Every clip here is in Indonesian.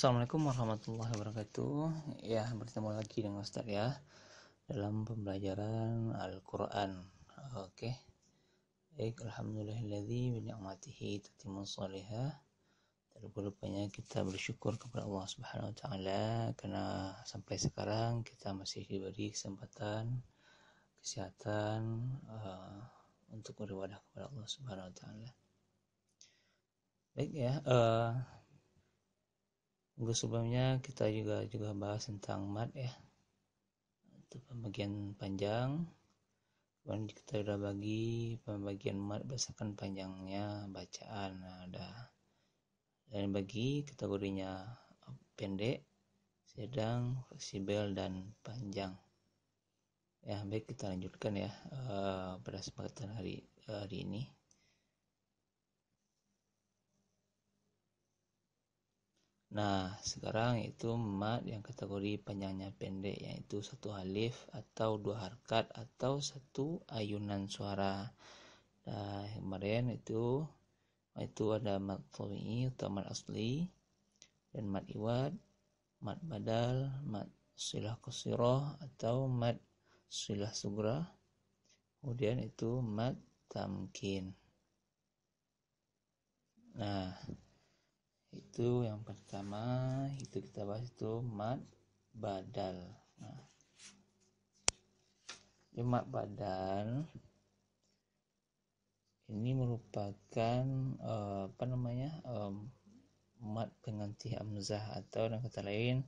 Assalamualaikum warahmatullahi wabarakatuh. Ya, bertemu lagi dengan Ustaz ya dalam pembelajaran Al-Qur'an. Oke. Baik, alhamdulillahilladzi bi ni'matihi tatimmu shalihah. Terlupanya kita bersyukur kepada Allah Subhanahu wa taala karena sampai sekarang kita masih diberi kesempatan kesehatan uh, untuk beribadah kepada Allah Subhanahu wa taala. Baik ya, uh, Minggu sebelumnya kita juga juga bahas tentang mat ya. Itu pembagian panjang. Kemudian kita sudah bagi pembagian mat berdasarkan panjangnya bacaan. Nah, ada dan bagi kategorinya pendek, sedang, fleksibel dan panjang. Ya, baik kita lanjutkan ya uh, pada kesempatan hari hari ini. Nah, sekarang itu mat yang kategori panjangnya pendek yaitu satu alif atau dua harkat atau satu ayunan suara. Nah, kemarin itu itu ada mat tabi'i atau mat asli dan mat iwad, mat badal, mat silah qasirah atau mat silah sugra. Kemudian itu mat tamkin. Nah, itu yang pertama itu kita bahas itu mat badal. Nah. Mat badal ini merupakan uh, apa namanya um, mat pengganti amzah atau dengan kata lain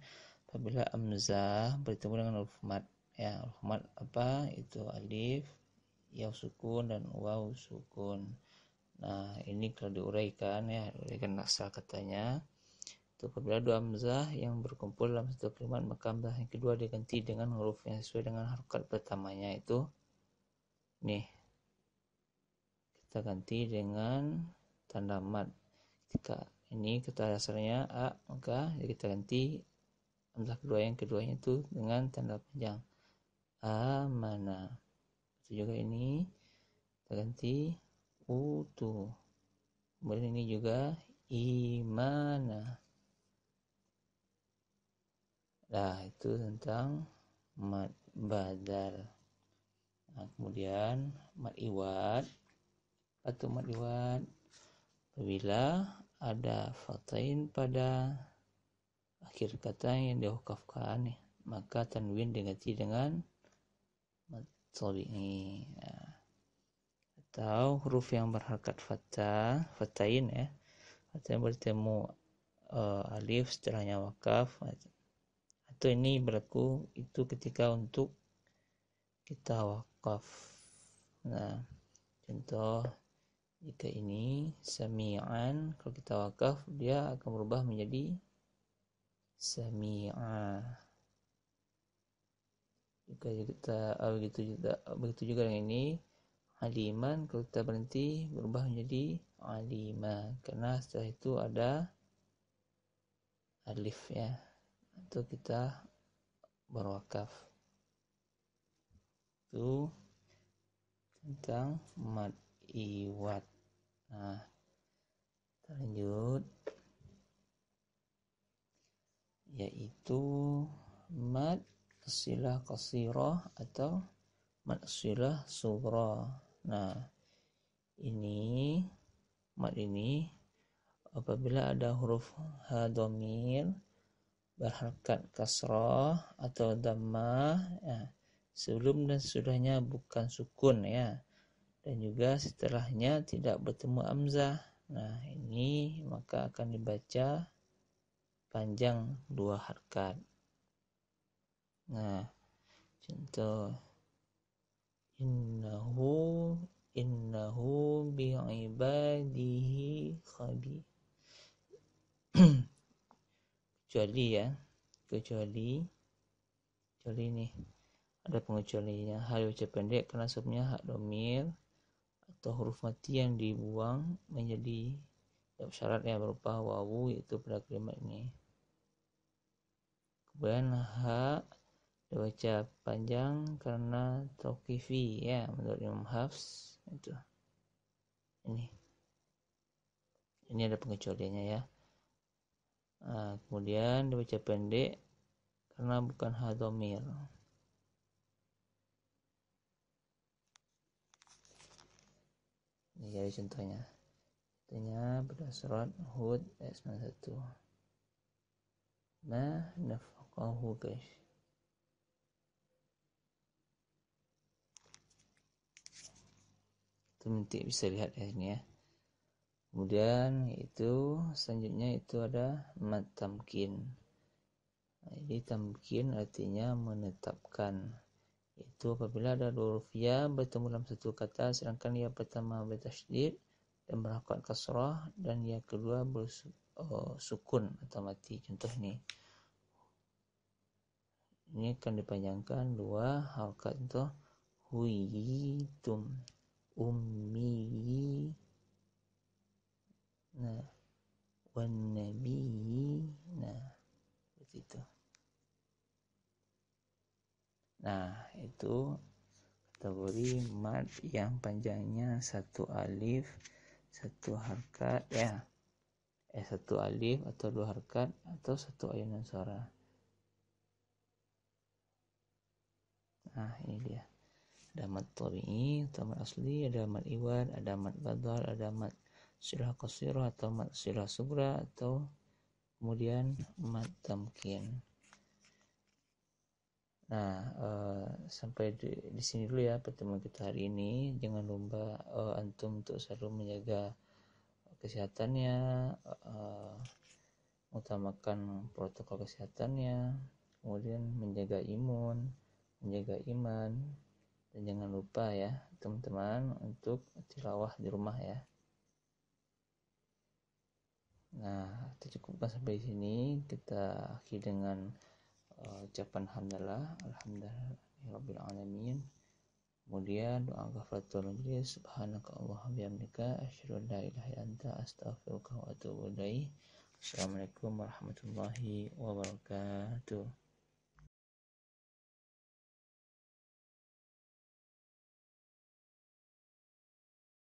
apabila amzah bertemu dengan huruf mat ya huruf mat apa? Itu alif ya sukun dan waw sukun Nah, ini kalau diuraikan ya, diuraikan asal katanya. Itu apabila dua hamzah yang berkumpul dalam satu kalimat, maka hamzah yang kedua diganti dengan huruf yang sesuai dengan harokat pertamanya itu nih. Kita ganti dengan tanda mat. Ketika ini kata dasarnya a, maka kita ganti hamzah kedua yang keduanya itu dengan tanda panjang a mana. Itu juga ini kita ganti utu kemudian ini juga imana. Nah itu tentang mat badal nah, kemudian mat iwad atau mat iwad apabila ada fatain pada akhir kata yang diwakafkan maka tanwin diganti dengan mat ini nah, atau huruf yang berharkat fathah fathain ya. Atau yang bertemu uh, alif setelahnya wakaf. Atau ini berlaku itu ketika untuk kita wakaf. Nah contoh jika ini sami'an kalau kita wakaf dia akan berubah menjadi sami'a. Jika kita uh, begitu juga begitu juga dengan ini aliman kalau kita berhenti berubah menjadi alima karena setelah itu ada alif ya. Itu kita berwakaf. Itu tentang mad iwat nah kita lanjut. Yaitu mad silah qasirah atau mad silah sughra Nah, ini mat ini apabila ada huruf domir berharkat kasrah atau dhammah ya, sebelum dan sesudahnya bukan sukun ya. Dan juga setelahnya tidak bertemu amzah. Nah ini maka akan dibaca panjang dua harkat. Nah contoh innahu innahu bi'ibadihi khabir kecuali ya kecuali kecuali ini ada pengecualiannya hal ucap pendek karena sebabnya hak domir atau huruf mati yang dibuang menjadi syarat yang berupa wawu yaitu pada kalimat ini. Kemudian hak dibaca panjang karena tauqifi ya menurut Imam Hafs itu ini ini ada pengecualiannya ya Nah, kemudian dibaca pendek karena bukan hadomir. Ini jadi contohnya. Contohnya pada surat Hud ayat 91. Ma nafqahu guys. Itu nanti bisa lihat ya ini ya. Kemudian itu selanjutnya itu ada mat tamkin. Nah, tamkin artinya menetapkan. Itu apabila ada dua huruf ya bertemu dalam satu kata sedangkan ya pertama bertasydid dan berhakat kasrah dan yang kedua bersukun oh, atau mati. Contoh ini. Ini akan dipanjangkan dua harakat contoh huyitum ummi nah wan nah seperti itu nah itu kategori mat yang panjangnya satu alif satu harkat ya. Eh satu alif atau dua harkat atau satu ayunan suara. Nah ini dia ada mat tabi'i atau mat asli ada mat iwad ada mat badal ada mat silah qasirah atau mat silah sugra atau kemudian mat tamkin. Nah uh, sampai di, di sini dulu ya pertemuan kita hari ini. Jangan lupa uh, antum untuk selalu menjaga kesehatannya uh, utamakan protokol kesehatannya kemudian menjaga imun menjaga iman dan jangan lupa ya teman-teman untuk tilawah di rumah ya Nah, kita cukupkan sampai sini. Kita akhiri dengan uh, ucapan hamdalah, alhamdulillah alamin. Kemudian doa ghafratul majlis, subhanaka Allahumma bihamdika asyhadu an la ilaha illa anta astaghfiruka wa atubu ilaik. Assalamualaikum warahmatullahi wabarakatuh.